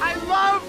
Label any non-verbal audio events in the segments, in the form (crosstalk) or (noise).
I love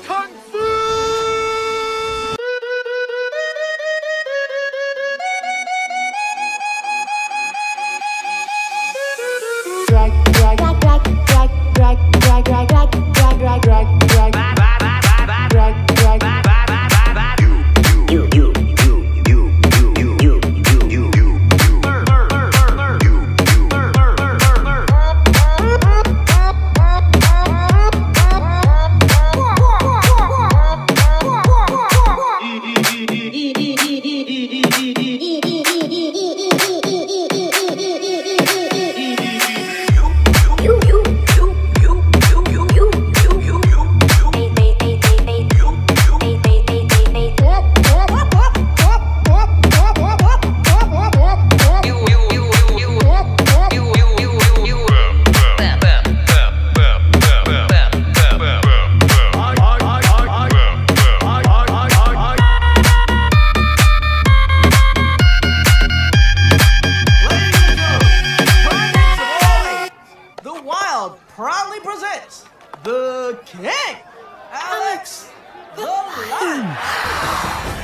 the King, Alex the. (laughs)